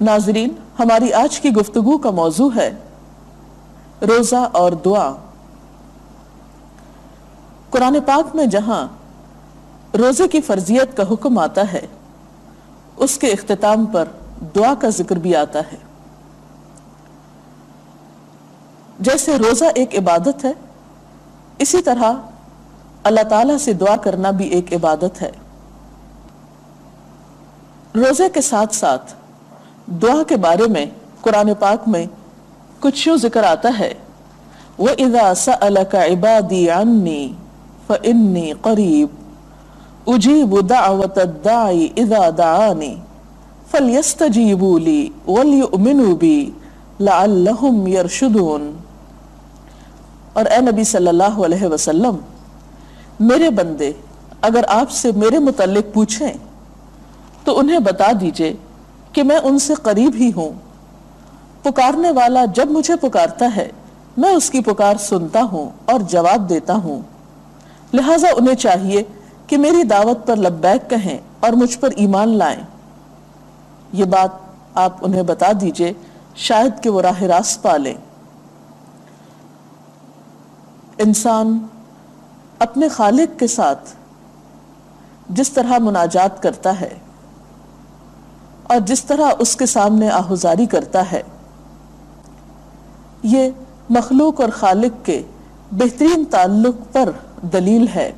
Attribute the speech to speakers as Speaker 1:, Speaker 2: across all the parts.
Speaker 1: नाजरीन, हमारी आज की गुफ्तगु का मौजू है। रोजा और दुआ। कुरान पाक में जहाँ रोज़े की फर्जियत का हुक्म आता है, उसके अख्ताम पर दुआ का ज़िक्र भी आता है। जैसे रोजा एक इबादत है, इसी तरह अल्लाह ताला से दुआ करना भी एक इबादत है। रोज़े के साथ साथ दुआ के बारे में कुरान पाक में कुछ यूँ ज़िक्र आता है। व इदा सअलका इबादी अन्नी फइन्नी करीब। उजीबु दावत दाई इदा दानी फलयस्तजीबू ली वलयुमिनु बी यरशुदून। और ए नबी सल्लल्लाहु अलैहि वसल्लम, मेरे बंदे, अगर आपसे मेरे मुतल्लिक पूछें तो उन्हें बता दीजिए कि मैं उनसे करीब ही हूँ। पुकारने वाला जब मुझे पुकारता है, मैं उसकी पुकार सुनता हूँ और जवाब देता हूँ। लिहाजा उन्हें चाहिए कि मेरी दावत पर लब्बैक कहें और मुझ पर ईमान लाएँ। ये बात आप उन्हें बता दीजिए, शायद कि वो राह रास्त पा लें। इंसान अपने खालिक के साथ जिस तरह मुनाजात करता है और जिस तरह उसके सामने आहुजारी करता है, ये मखलूक और खालिक के बेहतरीन ताल्लुक पर दलील है।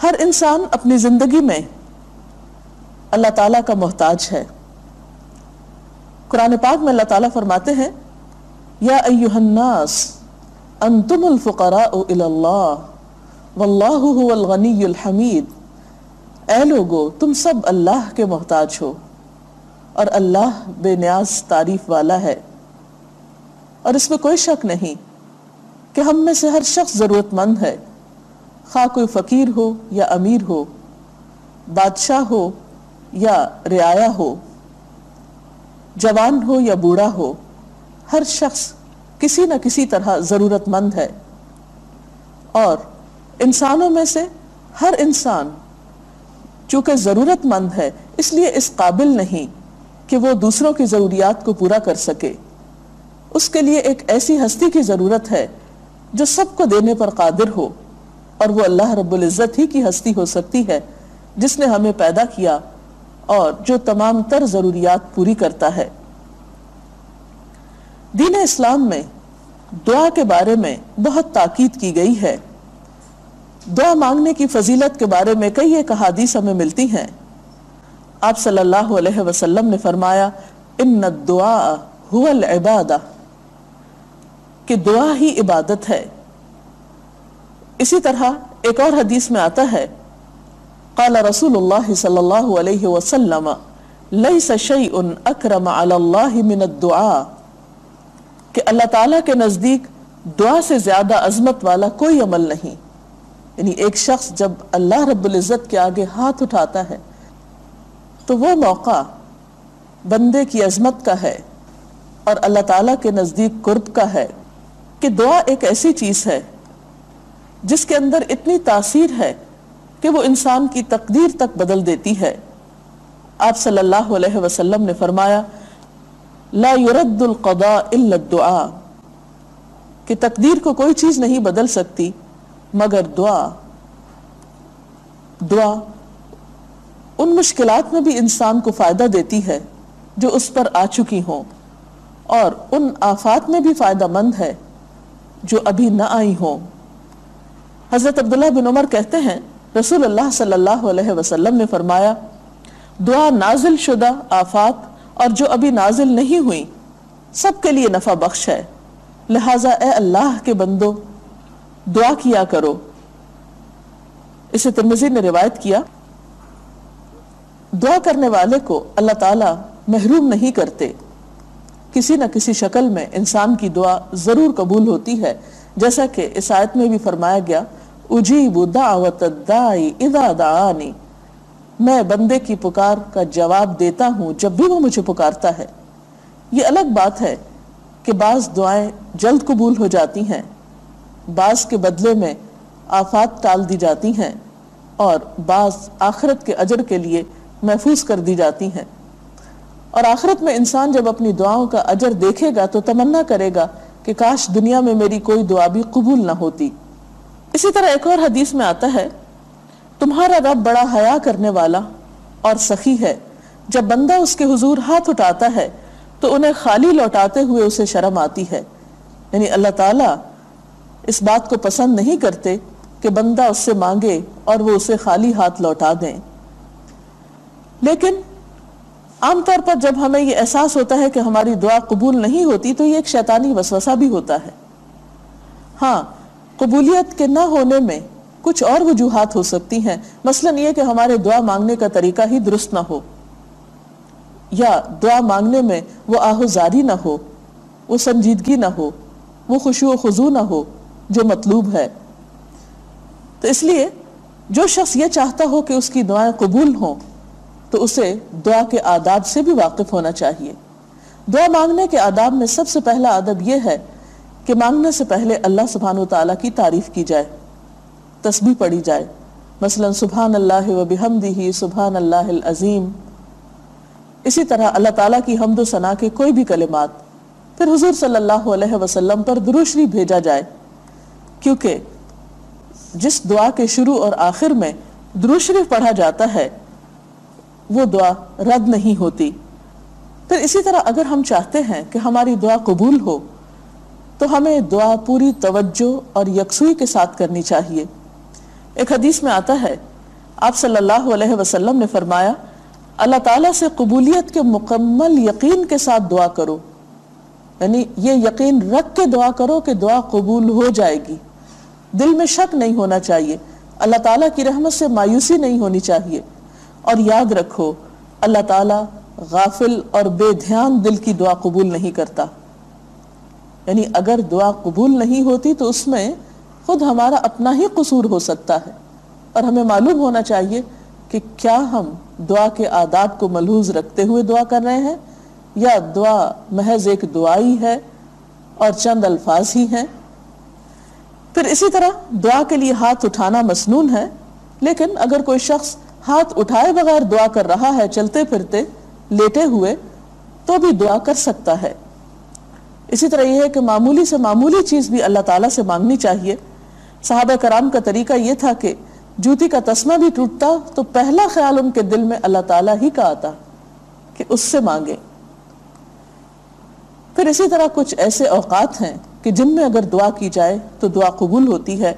Speaker 1: हर इंसान अपनी ज़िंदगी में अल्लाह ताला का मोहताज है। कुरान पाक में अल्लाह ताला फरमाते हैं, या वल्लाहु हुवल गनियुल हमीद। ए लोगो, तुम सब अल्लाह के मोहताज हो, और अल्लाह बेनियाज तारीफ़ वाला है। और इसमें कोई शक नहीं कि हम में से हर शख्स जरूरतमंद है। खा कोई फकीर हो या अमीर हो, बादशाह हो या रियाया हो, जवान हो या बूढ़ा हो, हर शख्स किसी न किसी तरह जरूरतमंद है। और इंसानों में से हर इंसान चूँकि ज़रूरतमंद है, इसलिए इस काबिल नहीं कि वो दूसरों की ज़रूरियात को पूरा कर सके। उसके लिए एक ऐसी हस्ती की ज़रूरत है, जो सबको देने पर कादिर हो, और वो अल्लाह रब्बुल इज़्ज़त ही की हस्ती हो सकती है, जिसने हमें पैदा किया और जो तमाम तर ज़रूरियात पूरी करता है। दीन इस्लाम में दुआ के बारे में बहुत ताकीद की गई है। दुआ मांगने की फजीलत के बारे में कई एक अहादीस हमें मिलती हैं। आप सल्लल्लाहु अलैहि वसल्लम ने फरमाया इन दुआ हुवल इबादा. कि दुआ ही इबादत है। इसी तरह एक और हदीस में आता है, काला रसूलुल्लाह सल्लल्लाहु अलैहि वसल्लम, लैस शैउन अकरम अलल्लाह मिन दुआ. कि अल्लाह ताला के नज़दीक दुआ से ज़्यादा अजमत वाला कोई अमल नहीं। यानी एक शख्स जब अल्लाह रब्बुल इज़्ज़त के आगे हाथ उठाता है तो वो मौका बंदे की अजमत का है और अल्लाह ताला के नज़दीक कुर्ब का है कि दुआ एक ऐसी चीज़ है जिसके अंदर इतनी तासीर है कि वो इंसान की तकदीर तक बदल देती है। आप सल्लल्लाहु अलैहि वसल्लम ने फरमाया, ला युरद्दुल दुआ कि तकदीर को कोई चीज़ नहीं बदल सकती। मगर दुआ दुआ उन मुश्किलात में भी इंसान को फ़ायदा देती है जो उस पर आ चुकी हों और उन आफात में भी फ़ायदा मंद है जो अभी न आई हों। हज़रत अब्दुल्ला बिन उमर कहते हैं रसूल अल्लाह सल्लल्लाहु अलैहि वसल्लम ने फरमाया, दुआ नाजिल शुदा आफात और जो अभी नाजिल नहीं हुई, सबके लिए नफा बख्श है। लिहाजा ए अल्लाह के बंदो दुआ किया करो। इसे तिरमिजी ने रिवायत किया, दुआ करने वाले को अल्लाह ताला महरूम नहीं करते। किसी न किसी शक्ल में इंसान की दुआ ज़रूर कबूल होती है। जैसा कि इस आयत में भी फरमाया गया, उजीबु दावत दाई इदा दानी मैं बंदे की पुकार का जवाब देता हूँ जब भी वो मुझे पुकारता है। ये अलग बात है कि बाज दुआएँ जल्द कबूल हो जाती हैं। बाज के बदले में आफात टाल दी जाती हैं और बाज आखिरत के अजर के लिए महफूज कर दी जाती हैं। और आखिरत में इंसान जब अपनी दुआओं का अजर देखेगा तो तमन्ना करेगा कि काश दुनिया में मेरी कोई दुआ भी कबूल ना होती। इसी तरह एक और हदीस में आता है, तुम्हारा रब बड़ा हया करने वाला और सखी है। जब बंदा उसके हुजूर हाथ उठाता है तो उन्हें खाली लौटाते हुए उसे शर्म आती है। यानी अल्लाह ताला इस बात को पसंद नहीं करते कि बंदा उससे मांगे और वो उसे खाली हाथ लौटा दें। लेकिन आमतौर पर जब हमें ये एहसास होता है कि हमारी दुआ कबूल नहीं होती तो ये एक शैतानी वसवसा भी होता है। हाँ कबूलियत के ना होने में कुछ और वजूहत हो सकती हैं। मसलन ये कि हमारे दुआ मांगने का तरीका ही दुरुस्त ना हो, या दुआ मांगने में वो आहुजारी ना हो, वो संजीदगी ना हो, वो खुशु खुजू ना हो जो मतलूब है। तो इसलिए जो शख्स ये चाहता हो कि उसकी दुआएँ कबूल हों तो उसे दुआ के आदाब से भी वाकिफ होना चाहिए। दुआ मांगने के आदाब में सबसे पहला अदब यह है कि मांगने से पहले अल्लाह सुबहान तला की तारीफ़ की जाए तस्बी पढ़ी जाए। मसलन सुबहान अल्लाह व बिहमदी सुबहान अल्लाह अजीम। इसी तरह अल्लाह ताला की हमदो सना के कोई भी कलिमात फिर हुजूर सल्लल्लाहु अलैहि वसल्लम पर दुरुशरी भेजा जाए। क्योंकि जिस दुआ के शुरू और आखिर में दुरुशरी पढ़ा जाता है, वो दुआ रद्द नहीं होती। फिर इसी तरह अगर हम चाहते हैं कि हमारी दुआ कबूल हो तो हमें दुआ पूरी तवज्जो और यकसुई के साथ करनी चाहिए। एक हदीस में आता है, आप सल्लल्लाहु अलैहि वसल्लम ने फरमाया, अल्लाह ताला से कबूलियत के मुकम्मल यकीन के साथ दुआ करो। यानी ये यकीन रख के दुआ करो कि दुआ कबूल हो जाएगी। दिल में शक नहीं होना चाहिए। अल्लाह ताला की रहमत से मायूसी नहीं होनी चाहिए। और याद रखो, अल्लाह ताला गाफिल और बेध्यान दिल की दुआ कबूल नहीं करता। यानी अगर दुआ कबूल नहीं होती तो उसमें खुद हमारा अपना ही कसूर हो सकता है। और हमें मालूम होना चाहिए कि क्या हम दुआ के आदाब को मलहूज रखते हुए दुआ कर रहे हैं या दुआ महज एक दुआई है और चंद अल्फाज ही हैं। फिर इसी तरह दुआ के लिए हाथ उठाना मसनून है, लेकिन अगर कोई शख्स हाथ उठाए बगैर दुआ कर रहा है चलते फिरते, लेटे हुए तो भी दुआ कर सकता है। इसी तरह यह है कि मामूली से मामूली चीज़ भी अल्लाह ताला से मांगनी चाहिए। साहब कराम का तरीका यह था कि जूती का तस्मा भी टूटता तो पहला ख्याल उनके दिल में अल्लाह ताला ही का आता कि उससे मांगे। फिर इसी तरह कुछ ऐसे औकात हैं कि जिनमें अगर दुआ की जाए तो दुआ कबूल होती है।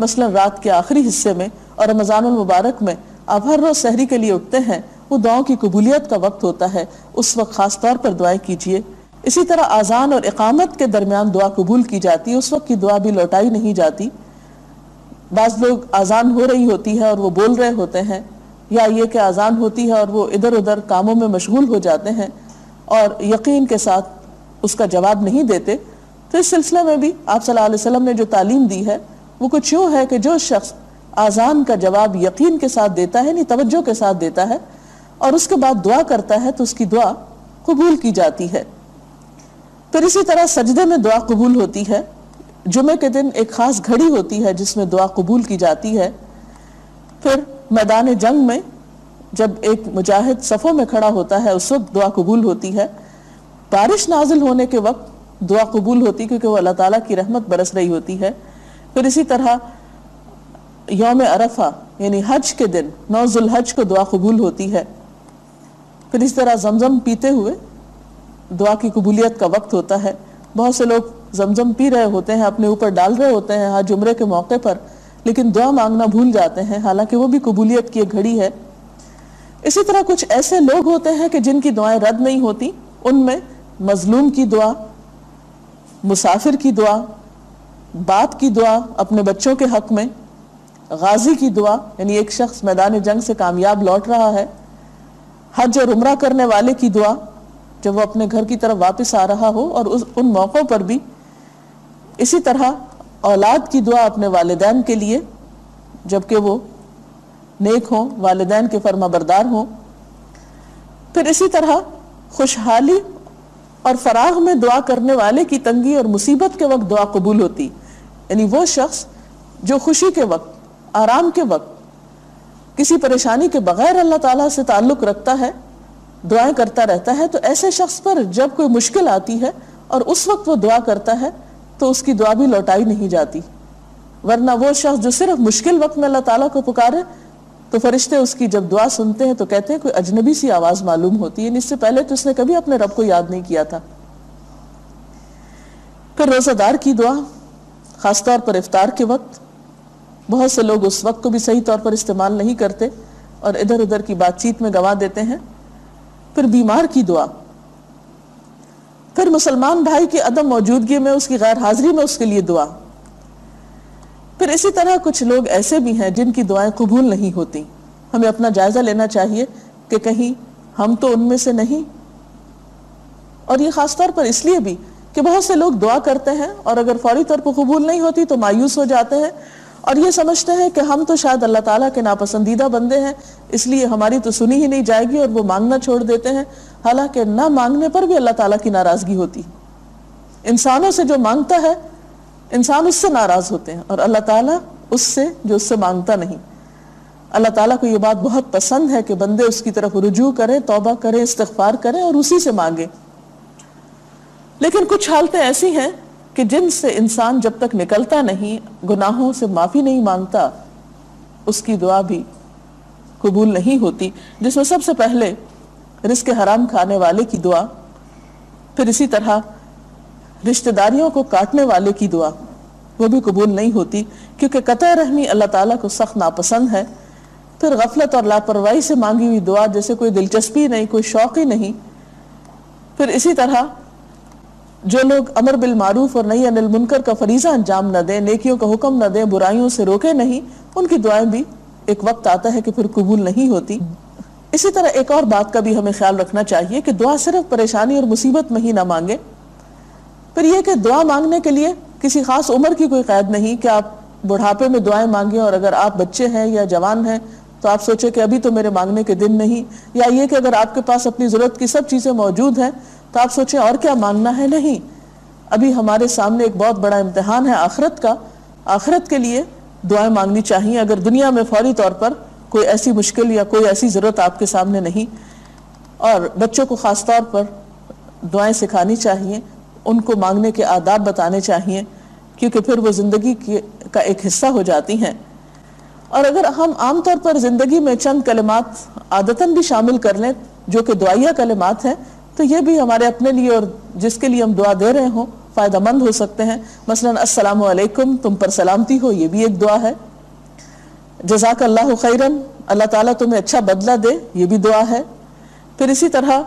Speaker 1: मसलन रात के आखिरी हिस्से में और रमज़ान मुबारक में आप हर रोज शहरी के लिए उठते हैं, वो दुआओं की कबूलियत का वक्त होता है। उस वक्त खास तौर पर दुआएँ कीजिए। इसी तरह आज़ान और इकामत के दरमियान दुआ कबूल की जाती है। उस वक्त की दुआ भी लौटाई नहीं जाती। बाज लोग आज़ान हो रही होती है और वो बोल रहे होते हैं, या ये कि आज़ान होती है और वो इधर उधर कामों में मशगूल हो जाते हैं और यकीन के साथ उसका जवाब नहीं देते तो इस सिलसिले में भी आप सल्लल्लाहु अलैहि वसल्लम ने जो तालीम दी है, वो कुछ यूँ है कि जो शख्स आज़ान का जवाब यकीन के साथ देता है नहीं तवज्जो के साथ देता है और उसके बाद दुआ करता है तो उसकी दुआ कबूल की जाती है। फिर इसी तरह सजदे में दुआ कबूल होती है, जुमे के दिन एक खास घड़ी होती है जिसमें दुआ कबूल की जाती है। फिर मैदान जंग में जब एक मुजाहिद सफ़ों में खड़ा होता है, उस वक्त दुआ कबूल होती है। बारिश नाजिल होने के वक्त दुआ कबूल होती क्योंकि वो अल्लाह ताला की रहमत बरस रही होती है। फिर इसी तरह योम अरफा, यानी हज के दिन, नौजुल हज को दुआ कबूल होती है। फिर इस तरह जमजम पीते हुए दुआ की कबूलियत का वक्त होता है। बहुत से लोग जमजम पी रहे होते हैं, अपने ऊपर डाल रहे होते हैं हज उम्र के मौके पर, लेकिन दुआ मांगना भूल जाते हैं। हालाँकि वो भी कबूलियत की एक घड़ी है। इसी तरह कुछ ऐसे लोग होते हैं कि जिनकी दुआएँ रद्द नहीं होती, उनमें मजलूम की दुआ, मुसाफिर की दुआ, बाप की दुआ अपने बच्चों के हक में, गाजी की दुआ, यानी एक शख्स मैदान जंग से कामयाब लौट रहा है, हज और उम्र करने वाले की दुआ, जब वो अपने घर की तरफ़ वापस आ रहा हो और उस, उन मौक़ों पर भी इसी तरह औलाद की दुआ अपने वालदेन के लिए, जबकि वो नेक हों, वालदेन के फर्मा बरदार हों, फिर इसी तरह खुशहाली और फराग में दुआ करने वाले की तंगी और मुसीबत के वक्त दुआ कबूल होती। यानी वो शख्स जो खुशी के वक्त, आराम के वक्त, किसी परेशानी के बगैर अल्लाह ताला से ताल्लुक रखता है, दुआएँ करता रहता है तो ऐसे शख्स पर जब कोई मुश्किल आती है और उस वक्त वो दुआ करता है तो उसकी दुआ भी लौटाई नहीं जाती। वरना वो शख्स जो सिर्फ़ मुश्किल वक्त में अल्लाह ताला को पुकारे तो फरिश्ते उसकी जब दुआ सुनते हैं तो कहते हैं, कोई अजनबी सी आवाज़ मालूम होती है, इससे पहले तो उसने कभी अपने रब को याद नहीं किया था। फिर रोजादार की दुआ, खासतौर पर इफ्तार के वक्त। बहुत से लोग उस वक्त को भी सही तौर पर इस्तेमाल नहीं करते और इधर उधर की बातचीत में गवा देते हैं। फिर बीमार की दुआ। फिर मुसलमान भाई की अदम मौजूदगी में, उसकी गैर हाजिरी में उसके लिए दुआ। फिर इसी तरह कुछ लोग ऐसे भी हैं जिनकी दुआएँ कबूल नहीं होती। हमें अपना जायजा लेना चाहिए कि कहीं हम तो उनमें से नहीं। और ये खास तौर पर इसलिए भी कि बहुत से लोग दुआ करते हैं और अगर फौरी तौर पर कबूल नहीं होती तो मायूस हो जाते हैं। और ये समझते हैं कि हम तो शायद अल्लाह ताला के नापसंदीदा बंदे हैं, इसलिए हमारी तो सुनी ही नहीं जाएगी और वो मांगना छोड़ देते हैं। हालाँकि ना मांगने पर भी अल्लाह ताला की नाराज़गी होती। इंसानों से जो माँगता है इंसान उससे नाराज़ होते हैं और अल्लाह ताला उससे जो उससे माँगता नहीं। अल्लाह ताला को ये बात बहुत पसंद है कि बंदे उसकी तरफ़ रुजू करें, तौबा करें, इस्तगफार करें और उसी से मांगे। लेकिन कुछ हालतें ऐसी हैं कि जिनसे इंसान जब तक निकलता नहीं, गुनाहों से माफ़ी नहीं माँगता, उसकी दुआ भी कबूल नहीं होती। जिसमें सबसे पहले रिस्क हराम खाने वाले की दुआ, फिर इसी तरह रिश्तेदारियों को काटने वाले की दुआ। वो भी कबूल नहीं होती, क्योंकि कत रहमी अल्लाह ताला को सख्त नापसंद है। फिर गफलत और लापरवाही से मांगी हुई दुआ जैसे कोई दिलचस्पी नहीं, कोई शौक ही नहीं। फिर इसी तरह, जो लोग अमर बिल मारूफ और नई अनिल मुनकर का फरीजा अंजाम न दें, नेकियों का हुक्म न दें, बुराइयों से रोके नहीं, उनकी दुआएँ भी एक वक्त आता है कि फिर कबूल नहीं होती। इसी तरह एक और बात का भी हमें ख्याल रखना चाहिए कि दुआ सिर्फ़ परेशानी और मुसीबत में ही ना मांगे। फिर यह कि दुआ मांगने के लिए किसी खास उम्र की कोई कैद नहीं कि आप बुढ़ापे में दुआएँ मांगे और अगर आप बच्चे हैं या जवान हैं तो आप सोचे कि अभी तो मेरे मांगने के दिन नहीं। या ये कि अगर आपके पास अपनी ज़रूरत की सब चीज़ें मौजूद हैं तो आप सोचें और क्या मांगना है? नहीं। अभी हमारे सामने एक बहुत बड़ा इम्तहान है आखरत का। आखरत के लिए दुआएँ मांगनी चाहिए। अगर दुनिया में फौरी तौर पर कोई ऐसी मुश्किल या कोई ऐसी ज़रूरत आपके सामने नहीं, और बच्चों को ख़ास तौर पर दुआएँ सिखानी चाहिए उनको मांगने के आदाब बताने चाहिए, क्योंकि फिर वो ज़िंदगी का एक हिस्सा हो जाती हैं। और अगर हम आमतौर पर ज़िंदगी में चंद कलमात, आदतन भी शामिल कर लें, जो कि दुआया कलमात हैं तो ये भी हमारे अपने लिए और जिसके लिए हम दुआ दे रहे हों, फ़ायदेमंद हो सकते हैं। मसलन, अस्सलाम वालेकुम तुम पर सलामती हो, ये भी एक दुआ है। जजाक अल्लाह खैरन, अल्लाह ताला तुम्हें अच्छा बदला दे, ये भी दुआ है। फिर इसी तरह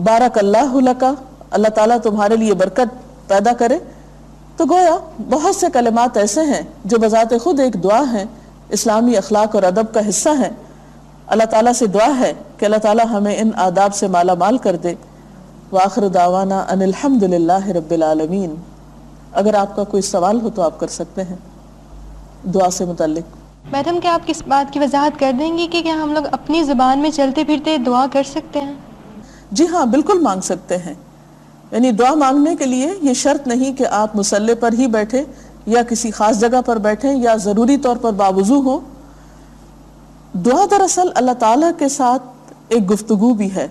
Speaker 1: बारक अल्लाह का अल्लाह ताला तुम्हारे लिए बरकत पैदा करे। तो गोया बहुत से कलमात ऐसे हैं जो बजात खुद एक दुआ है इस्लामी अखलाक और अदब का हिस्सा है। अल्लाह ताला से दुआ है कि अल्लाह ताला हमें इन आदाब से माला माल कर दे। वाखिर दावाना अनिलहमदिल्ला रबालमीन अगर आपका कोई सवाल हो तो आप कर सकते हैं। दुआ से मुतलिक
Speaker 2: मैडम क्या आप किस बात की वजाहत कर देंगी कि क्या हम लोग अपनी ज़ुबान में चलते फिरते दुआ कर सकते हैं?
Speaker 1: जी हाँ बिल्कुल मांग सकते हैं। यानी दुआ मांगने के लिए ये शर्त नहीं कि आप मुसल्ले पर ही बैठे या किसी खास जगह पर बैठे या ज़रूरी तौर पर बावजू हो। दुआ दरअसल अल्लाह ताला के साथ एक गुफ्तगु भी है,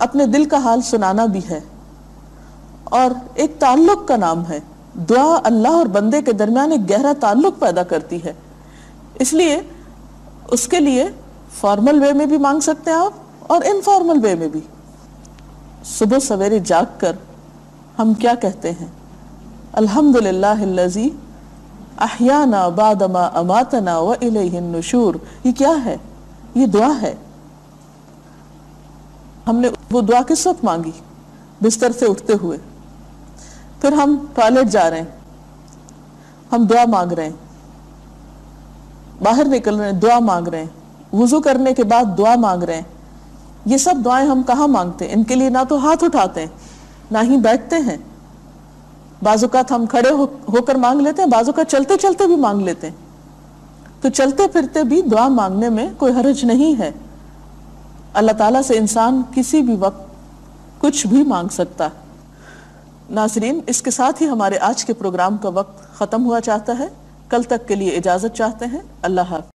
Speaker 1: अपने दिल का हाल सुनाना भी है और एक ताल्लुक का नाम है। दुआ अल्लाह और बंदे के दरमियान एक गहरा ताल्लुक पैदा करती है। इसलिए उसके लिए फॉर्मल वे में भी मांग सकते हैं आप और इनफॉर्मल वे में भी। सुबह सवेरे जाग कर हम क्या कहते हैं? अल्हम्दुलिल्लाह अहियाना बादमा अमातना व इलेशूर ये क्या है? ये दुआ है। हमने वो दुआ किस वक्त मांगी? बिस्तर से उठते हुए। फिर हम टॉयलेट जा रहे हैं। हम दुआ मांग रहे हैं। बाहर निकल रहे हैं, दुआ मांग रहे हैं। वज़ू करने के बाद दुआ मांग रहे हैं। ये सब दुआएँ हम कहाँ मांगते हैं? इनके लिए ना तो हाथ उठाते हैं ना ही बैठते हैं। बाजुकात हम खड़े हो, होकर मांग लेते हैं बाजुकात चलते चलते भी मांग लेते हैं। तो चलते फिरते भी दुआ मांगने में कोई हर्ज नहीं है। अल्लाह ताला से इंसान किसी भी वक्त कुछ भी मांग सकता है। नाजरीन इसके साथ ही हमारे आज के प्रोग्राम का वक्त ख़त्म हुआ चाहता है। कल तक के लिए इजाज़त चाहते हैं। अल्लाह हाफिज